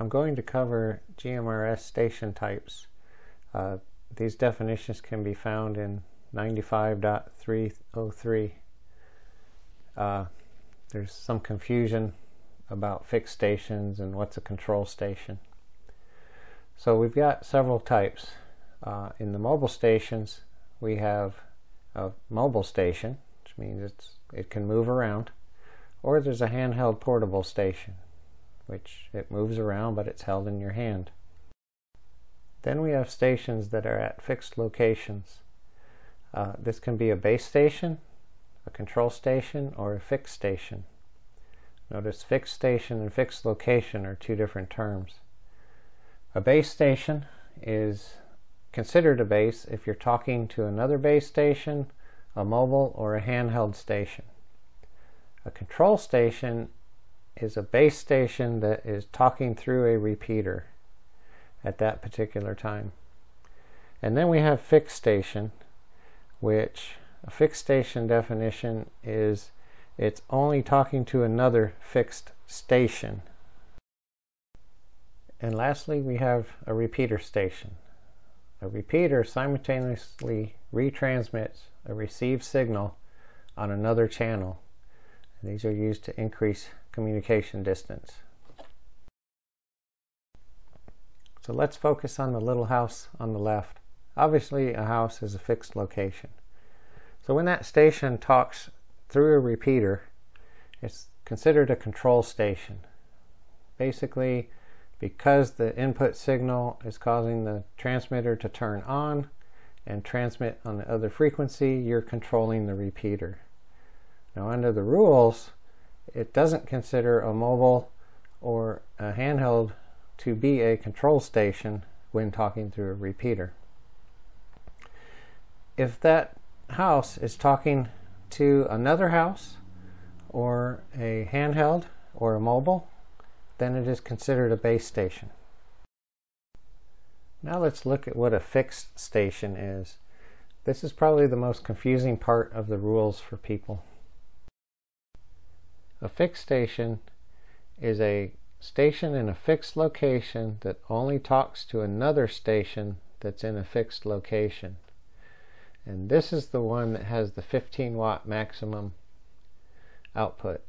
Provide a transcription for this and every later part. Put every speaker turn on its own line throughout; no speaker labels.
I'm going to cover GMRS station types. Uh, these definitions can be found in 95.303. Uh, there's some confusion about fixed stations and what's a control station. So we've got several types. Uh, in the mobile stations, we have a mobile station, which means it's it can move around, or there's a handheld portable station, which it moves around but it's held in your hand. Then we have stations that are at fixed locations. Uh, this can be a base station, a control station, or a fixed station. Notice fixed station and fixed location are two different terms. A base station is considered a base if you're talking to another base station, a mobile, or a handheld station. A control station is a base station that is talking through a repeater at that particular time. And then we have fixed station, which a fixed station definition is it's only talking to another fixed station. And lastly, we have a repeater station. A repeater simultaneously retransmits a received signal on another channel. These are used to increase communication distance. So let's focus on the little house on the left. Obviously, a house is a fixed location. So when that station talks through a repeater, it's considered a control station. Basically, because the input signal is causing the transmitter to turn on and transmit on the other frequency, you're controlling the repeater. Now, under the rules, it doesn't consider a mobile or a handheld to be a control station when talking through a repeater. If that house is talking to another house or a handheld or a mobile, then it is considered a base station. Now let's look at what a fixed station is. This is probably the most confusing part of the rules for people. A fixed station is a station in a fixed location that only talks to another station that's in a fixed location. And this is the one that has the 15 watt maximum output.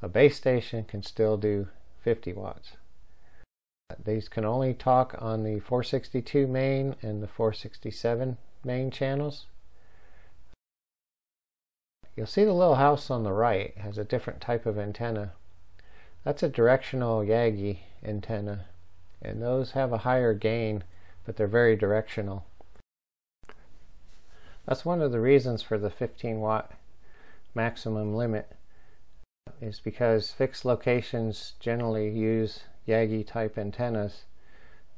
A base station can still do 50 watts. These can only talk on the 462 main and the 467 main channels. You'll see the little house on the right has a different type of antenna. That's a directional Yagi antenna and those have a higher gain but they're very directional. That's one of the reasons for the 15 watt maximum limit is because fixed locations generally use Yagi type antennas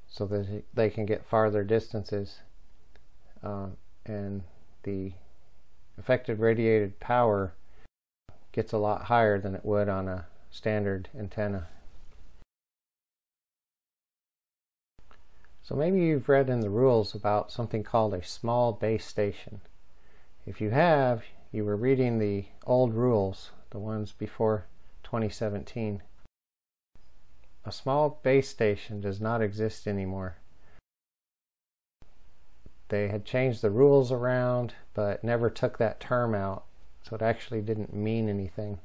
so that they can get farther distances uh, and the affected radiated power gets a lot higher than it would on a standard antenna. So maybe you've read in the rules about something called a small base station. If you have, you were reading the old rules, the ones before 2017. A small base station does not exist anymore. They had changed the rules around, but never took that term out, so it actually didn't mean anything.